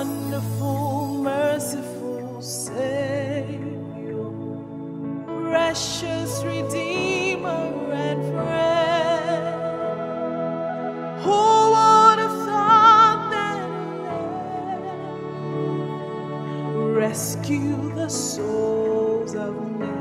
wonderful, merciful Savior, precious Redeemer and friend. Who would have thought that rescue the souls of men?